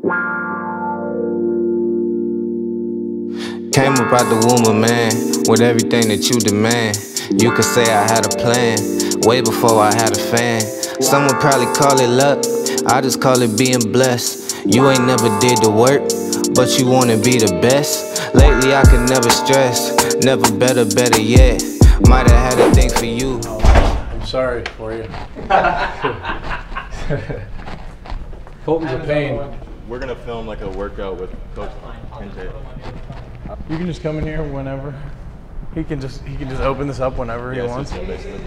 Came up out the womb of man with everything that you demand. You could say I had a plan way before I had a fan. Some would probably call it luck, I just call it being blessed. You ain't never did the work, but you wanna be the best. Lately I could never stress, never better, better yet. Might have had a thing for you. I'm sorry for you. Kolton's a pain. We're gonna film like a workout with Coach Kente. You can just come in here whenever. He can just he can just open this up whenever he Yeah, wants. so basically.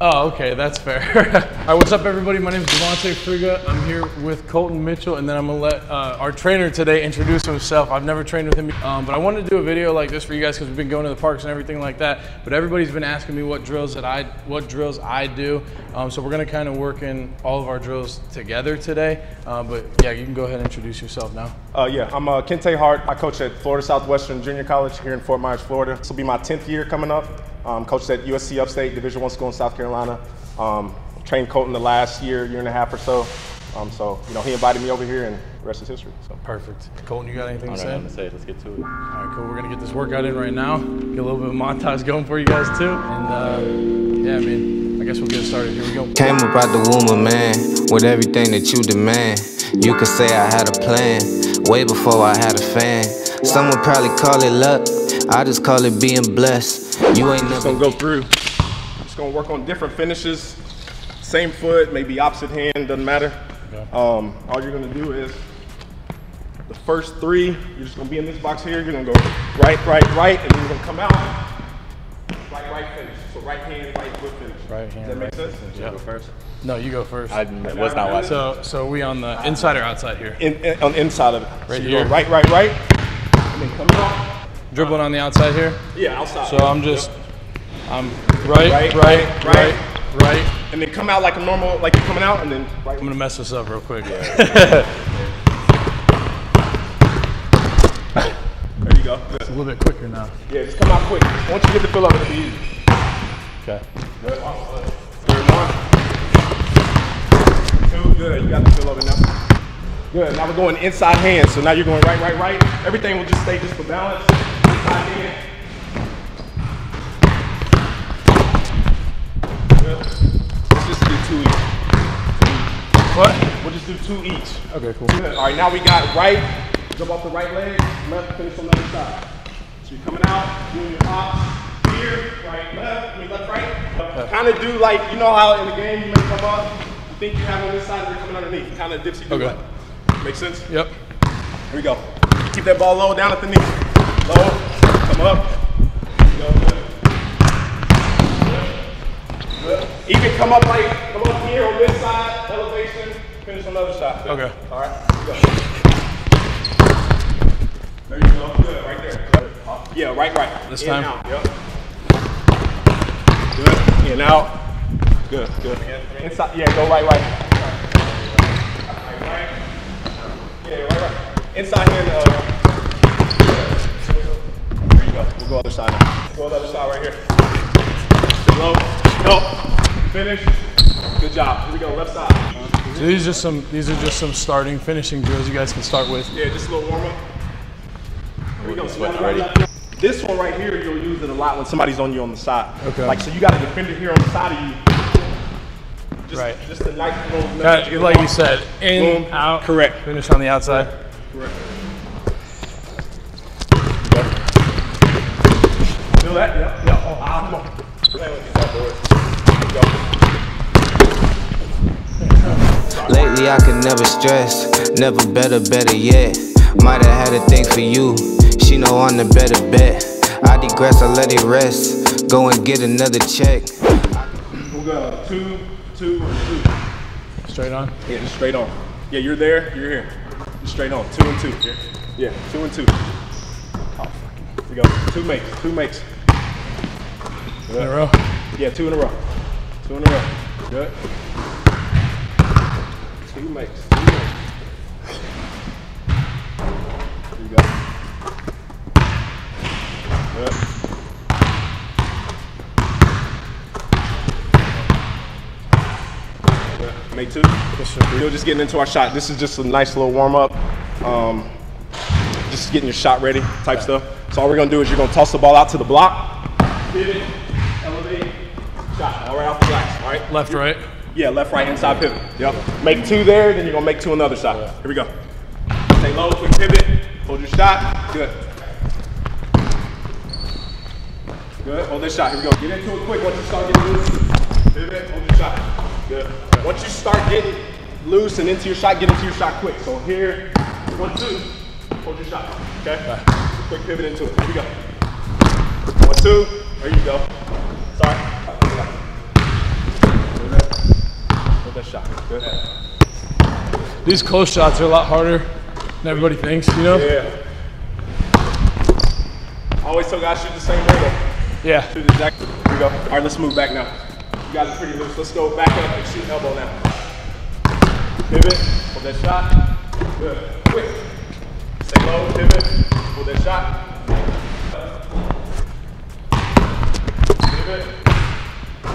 Oh, okay, that's fair. All right, what's up, everybody? My name is D'Vontay Friga. I'm here with Kolton Mitchell, and then I'm gonna let uh, our trainer today introduce himself. I've never trained with him, um, but I wanted to do a video like this for you guys because we've been going to the parks and everything like that. But everybody's been asking me what drills that I what drills I do, um, so we're gonna kind of work in all of our drills together today. Uh, but yeah, you can go ahead and introduce yourself now. Uh, yeah, I'm uh, Kente Hart. I coach at Florida Southwestern Junior College here in Fort Myers, Florida. This will be my 10th year coming up. Um, coached at USC Upstate Division One school in South Carolina. Um, trained Kolton the last year, year and a half or so. Um, so you know, he invited me over here, and the rest is history. So. Perfect. Kolton, you got anything I to don't know say? what to say. Let's get to it. All right, cool. We're gonna get this workout in right now. Get a little bit of montage going for you guys too, and uh, yeah, I mean, I guess we'll get started. Here we go. Came up out the womb of man with everything that you demand. You could say I had a plan way before I had a fan. Some would probably call it luck, I just call it being blessed. You ain't Just gonna go through. Just gonna work on different finishes. Same foot, maybe opposite hand, doesn't matter. Um, all you're gonna do is the first three. You're just gonna be in this box here. You're gonna go right, right, right, and then you're gonna come out. Right, right finish. So right hand, right foot finish. Right hand, Does that make right sense? Go first. No, you go first. I was not watching. so, so we on the inside or outside here? In, in- on the inside of it. Right so you here. Go right, right, right, and then come out. Dribbling on the outside here. Yeah, outside. So I'm just, I'm right, right, Right, right, right, right, right. and then come out like a normal, like you're coming out, and then right. I'm gonna mess this up real quick. There you go. Good. A little bit quicker now. Yeah, just come out quick. Once you get the fill up, it'll be easy. Okay. Good. Third one. Two. Good. You got the fill of it now. Good. Now we're going inside hand. So now you're going right, right, right. Everything will just stay just for balance. Two each. What? We'll just do two each. Okay, cool. Good. All right, now we got right. Jump off the right leg. Left. Finish on the other side. So you're coming out, doing your hops. Here, right, left. I mean, left, right. Kind of do like, you know how in the game you may come up, you think you have on this side, you're coming underneath. Kind of dipsy do Okay. Make sense? Yep. Here we go. Keep that ball low down at the knee. Low. Come up. Go. Good. Good. Even come up like, come up here on this side, elevation, finish on the other side. Good. Okay. All right. Go. There you go. Good. Right there. Good. Yeah, right, right. This In, time? Out. Yep. Good. In, out. Good, good. Inside. Yeah, go right, right. Right, right. Yeah, right, right. Inside hand. Uh, there you go. We'll go other side now. Go the other side right here. Low. No. Finish. Good job. Here we go. Left side. So these are just some, these are just some starting, finishing drills you guys can start with. Yeah, just a little warm up. Here we go. Sweat Sweat ready. This one right here, you'll use it a lot when somebody's on you on the side. Okay. Like, so you got a defender here on the side of you. Just, Right. Just a nice little. Got like you said, in, Boom. out, Correct. finish on the outside. Correct. Feel that? Yep. Yep. Oh, ah, come on. Play with these boys. Here we go. Lately I could never stress, never better, better yet. Might have had a thing for you, she know I'm the better bet. I digress, I let it rest, go and get another check. We'll go two, two, and two. Straight on. Yeah, just straight on. Yeah, you're there, you're here. Just straight on. Two and two. Here. Yeah, two and two. Oh, Here we go. Two makes. Two makes. In a row. Yeah, two in a row. Two in a row. Good. Two makes. Two makes. Here we go. Good. Make two. Yes, sir. We're just getting into our shot. This is just a nice little warm up. Um, just getting your shot ready type stuff. So all we're gonna do is you're gonna toss the ball out to the block, pivot, elevate, shot. All right off the glass. All right. Left, right. Yeah, left, right, inside pivot. Yep. Make two there, then you're gonna make two another side. Here we go. Stay low, quick pivot. Hold your shot. Good. Good. Hold this shot. Here we go. Get into it quick once you start getting loose. Pivot. Hold your shot. Good. Once you start getting loose and into your shot, get into your shot quick. So here, one, two. Hold your shot. Okay. Quick pivot into it. Here we go. One, two. There you go. Sorry. Shot. Good. These close shots are a lot harder than everybody thinks, you know? Yeah. I always tell guys shoot the same way though. Yeah. Shoot exactly. Here we go. All right, let's move back now. You guys are pretty loose. Let's go back up and shoot elbow now. Pivot. Hold that shot. Good. Quick. Stay low. Pivot. Hold that shot. Pivot.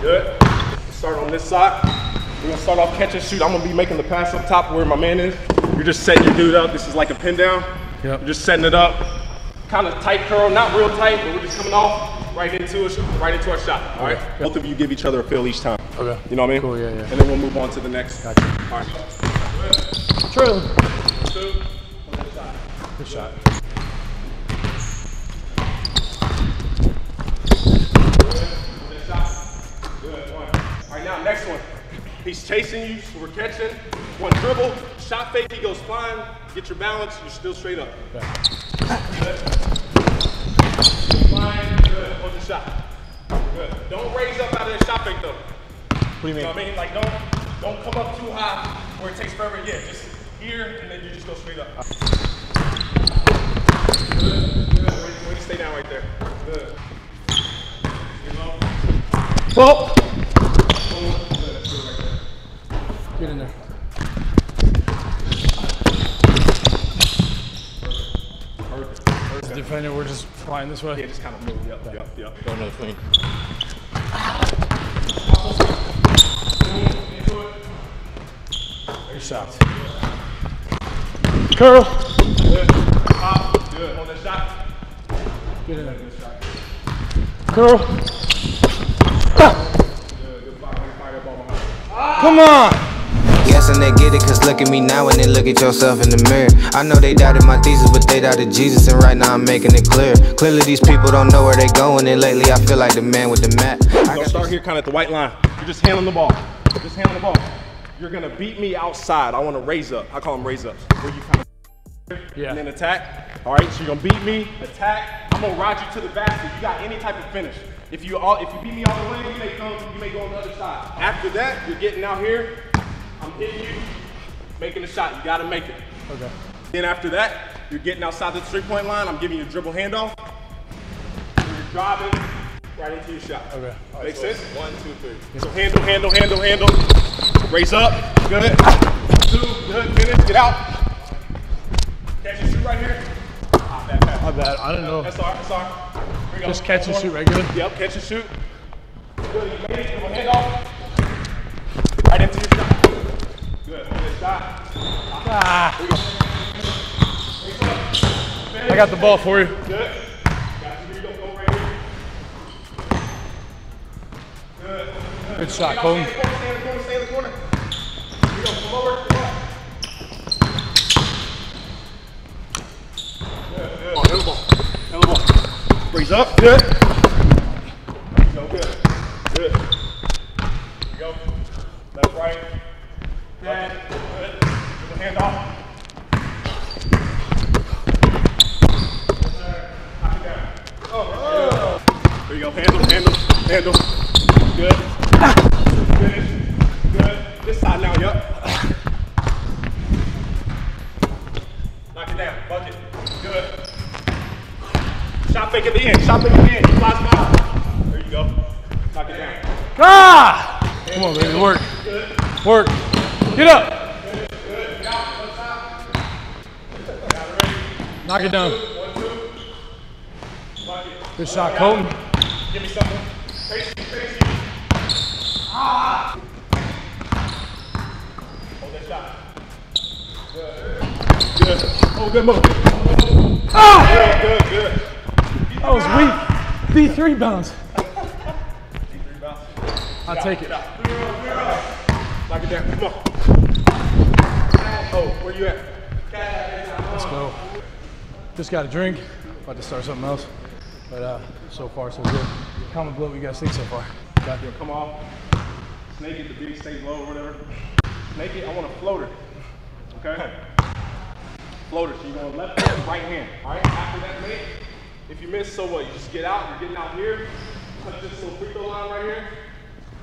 Good. Let's start on this side. We're gonna start off catch and shoot. I'm gonna be making the pass up top where my man is. You're just setting your dude up. This is like a pin down. Yep. You're just setting it up. Kind of tight curl, not real tight, but we're just coming off right into it, right into our shot. All right. Both of you give each other a feel each time. Okay. You know what I mean? Cool, yeah, yeah. And then we'll move on to the next. Gotcha. All right. True. Two. Good shot. Good shot. Good. One. All right, now next one. He's chasing you, so we're catching. One dribble, shot fake, he goes flying. Get your balance, you're still straight up. Good. Flying, good. Hold your shot. Good. Don't raise up out of the shot fake though. What do you You know mean? what I mean? Like don't don't come up too high where it takes forever. Yeah, just here and then you just go straight up. Good, good. Way, way to stay down right there. Good. Well. Get in there. As a defender, we're just flying this way. Yeah, just kind of move. Yep, yep, yep. Go another clean. Good shot. Curl. Good. Pop. Good. Hold that shot. Get in there. Curl. Good. Good fire. Fire that ball. Come on. Yes, and they get it, cause look at me now and then look at yourself in the mirror. I know they doubted my thesis, but they doubted Jesus, and right now I'm making it clear. Clearly, these people don't know where they going, and lately I feel like the man with the map. I Gonna got start here kind of at the white line. You're just handling the ball. Just handling the ball. You're gonna beat me outside. I want to raise up. I call them raise ups. Where you kind of Yeah. and then attack. All right, so you're gonna beat me, attack. I'm gonna ride you to the basket. You got any type of finish. If you all, if you beat me all the way, you may come, you may go on the other side. After that, you're getting out here. I'm hitting you, making a shot. You gotta make it. Okay. Then after that, you're getting outside the three-point line. I'm giving you a dribble handoff. And You're driving right into your shot. Okay. Make sense? One, two, three. So handle, handle, handle, handle. Raise up. Good. Two. Good. Finish. Get out. Catch and shoot right here. Ah, bad pass. My bad. I don't know. SR, SR. Bring Just catch and shoot regular. Yep, catch and shoot. Good. You made it. Dribble handoff. Right into your shot. Good. Good shot. Ah. I got the ball for you. Good. Got you. Here you go. Go the end. Stop looking in. Flies out. There you go. Knock it down. Ah! Come on, baby. Work. Work. Get up. Knock it down. Good shot, Kolton. Give me something. Tracy, Tracy. Ah! Hold that shot. Good. Good. Oh, good move. Ah! Good, good, good. That was weak. D3 bounce. I'll take it. Knock it down. Come on. Oh, where you at? Let's go. Just got a drink. About to start something else. But uh, so far, so good. Comment below what you guys think so far. Got You'll come off. Snake it, the big stays low or whatever. Snake it, I want a floater. Okay? Floater, so you're going left hand, right hand. All right, after that snake, if you miss, so what? You just get out, you're getting out here, touch this little free throw line right here,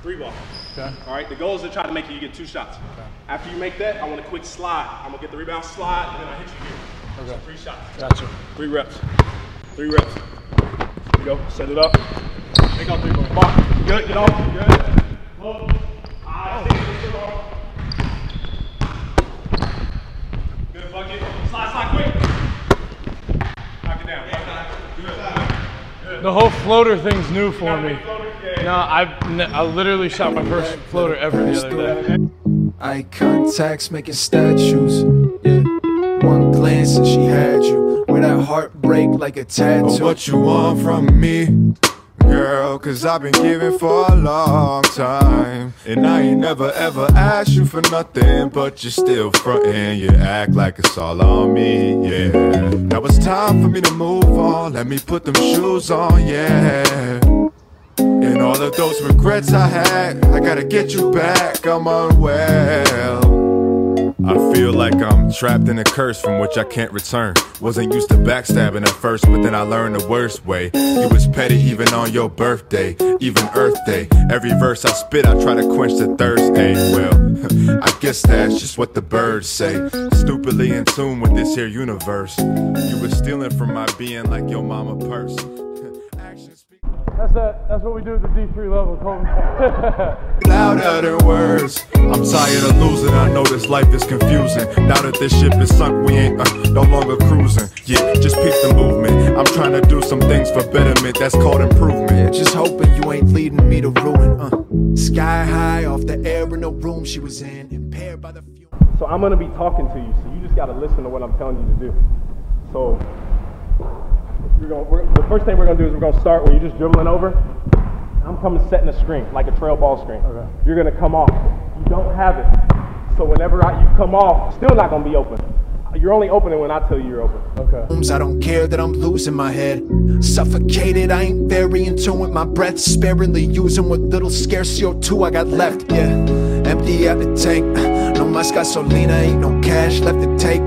three ball. Okay. All right, the goal is to try to make you get two shots. Okay. After you make that, I want a quick slide. I'm gonna get the rebound slide, and then I hit you here. Okay. Three shots. Gotcha. Three reps. Three reps. Here we go. Set it up. Take out three ball. On. Good. Get off. Good. Low. Ah, take it. Get. Good bucket. Slide, slide quick. Knock it down. Good. Good. The whole floater thing's new for me. floater? No, I, ne- I literally shot my first floater ever the other day. Eye contacts making statues. Yeah. One glance and she had you. With that heartbreak like a tattoo. What you want from me? Girl, cause I've been giving for a long time. And I ain't never ever asked you for nothing, but you're still frontin'. You act like it's all on me, yeah. Now it's time for me to move on. Let me put them shoes on, yeah. And all of those regrets I had, I gotta get you back. I'm unwell. I feel like I'm trapped in a curse from which I can't return. Wasn't used to backstabbing at first, but then I learned the worst way. You was petty even on your birthday, even Earth Day. Every verse I spit, I try to quench the thirst. Well, I guess that's just what the birds say. Stupidly in tune with this here universe. You was stealing from my being like your mama purse. Actions speak That's that. That's what we do at the D3 level, Kolton. louder than words. I'm tired of losing. I know this life is confusing. Now that this ship is sunk, we ain't uh, no longer cruising. Yeah, just peep the movement. I'm trying to do some things for betterment. That's called improvement. Yeah, just hoping you ain't leading me to ruin. Uh. Sky high off the air in the room she was in. Impaired by the fuel. So I'm gonna be talking to you, so you just gotta listen to what I'm telling you to do. So we're gonna, we're, the first thing we're gonna do is we're gonna start where you're just dribbling over. I'm coming setting a screen, like a trail ball screen. Okay. You're gonna come off. You don't have it. So whenever I, you come off, still not gonna be open. You're only opening when I tell you you're open. okay. I don't care that I'm losing my head. Suffocated, I ain't very in tune with my breath. Sparingly using what little scarce CO2 I got left. Yeah, empty out the tank. No más gasolina, ain't no cash left to take.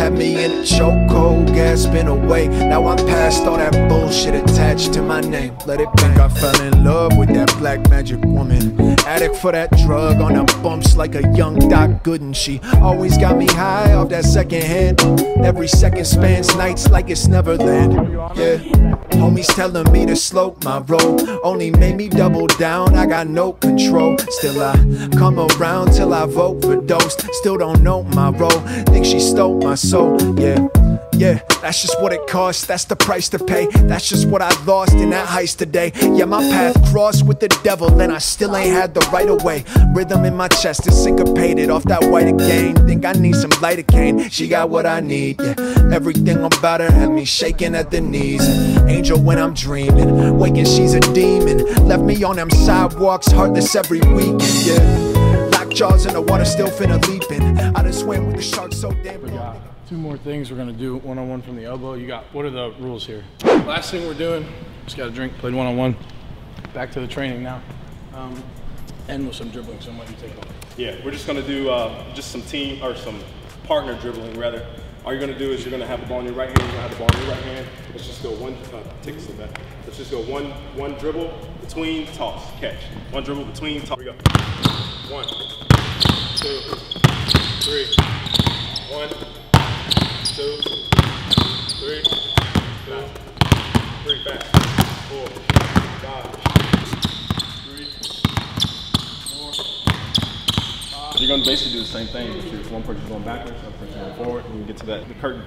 Had me in a chokehold, gasping away. Now I'm past all that bullshit attached to my name. Let it think I fell in love with that black magic woman. Addict for that drug on the bumps like a young Doc Gooden. She always got me high off that second hand. Every second spans nights like it's Neverland. Yeah, homies telling me to slow my roll. Only made me double down. I got no control. Still I come around till I vote for Dose. Still don't know my role. Think she stole my soul. Yeah. Yeah, that's just what it costs, that's the price to pay. That's just what I lost in that heist today. Yeah, my path crossed with the devil, and I still ain't had the right of way. Rhythm in my chest is syncopated off that white again. Think I need some lidocaine, she got what I need. Yeah, everything about her had me shaking at the knees. Angel when I'm dreaming, waking she's a demon. Left me on them sidewalks, heartless every weekend. Yeah, lock jaws in the water, still finna leaping. I done swam with the sharks so damn. Two more things we're gonna do one on one from the elbow. You got what are the rules here? Last thing we're doing, just got a drink, played one on one. Back to the training now. Um, end with some dribbling. So I'm you take over. Yeah, we're just gonna do uh, just some team or some partner dribbling rather. All you're gonna do is you're gonna have the ball in your right hand. You're gonna have the ball in your right hand. Let's just go one. Uh, take step back. Let's just go one one dribble between toss catch. One dribble between toss. Here we go. One, two, three. One, two, three. Four, three fast. Four, five, three, four. You're gonna basically do the same thing. But one person's going backwards, one person's going forward, and you get to that the curtain.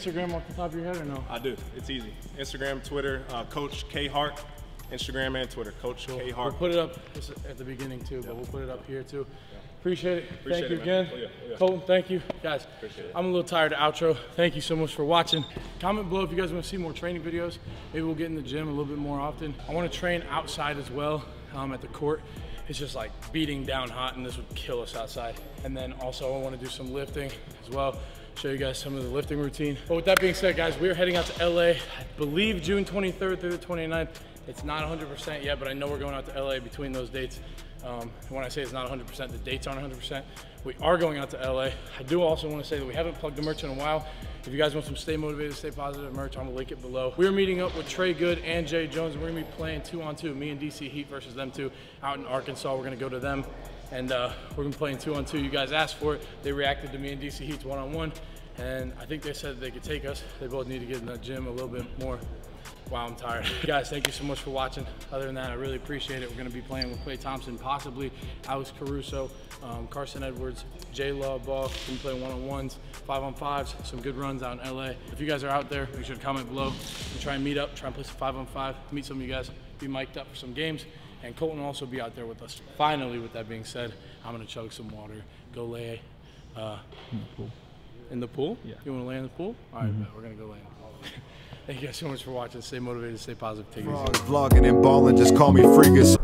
Instagram off the top of your head or no? I do. It's easy. Instagram, Twitter, uh, Coach K Hart. Instagram and Twitter, Coach K We'll Hart. put it up at the beginning too, but we'll put it up here too. Appreciate it. Appreciate thank you man. again. Oh, yeah, oh, yeah. Kolton, thank you. Guys, it. I'm a little tired of outro. Thank you so much for watching. Comment below if you guys want to see more training videos. Maybe we'll get in the gym a little bit more often. I want to train outside as well um, at the court. It's just like beating down hot and this would kill us outside. And then also I want to do some lifting as well. Show you guys some of the lifting routine. But with that being said, guys, we're heading out to LA. I believe June 23rd through the 29th. It's not 100% yet, but I know we're going out to LA between those dates. Um, when I say it's not 100%, the dates aren't 100%. We are going out to LA. I do also want to say that we haven't plugged the merch in a while. If you guys want some Stay Motivated, Stay Positive merch, I'm gonna link it below. We're meeting up with Trey Good and Jay Jones. We're gonna be playing two on two, me and DC Heat versus them two out in Arkansas. We're gonna go to them and uh, we're gonna be playing two on two. You guys asked for it. They reacted to me and DC Heat's one on one. And I think they said they could take us. They both need to get in the gym a little bit more. Wow, I'm tired. Guys, thank you so much for watching. Other than that, I really appreciate it. We're going to be playing with Klay Thompson, possibly Alex Caruso, um, Carson Edwards, J Law Ball. We're play one on ones, five on fives, some good runs out in LA. If you guys are out there, make sure to comment below. We'll try and meet up, try and play some five on five, meet some of you guys, be mic'd up for some games. And Kolton will also be out there with us. Finally, with that being said, I'm going to chug some water, go lay uh, in the pool. Yeah. You want to land in the pool? All right, mm-hmm. bet. we're going to go lay in the pool. Thank you guys so much for watching. Stay motivated, stay positive, take it easy. Vlogging and balling, just call me freakish.